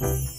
Bye.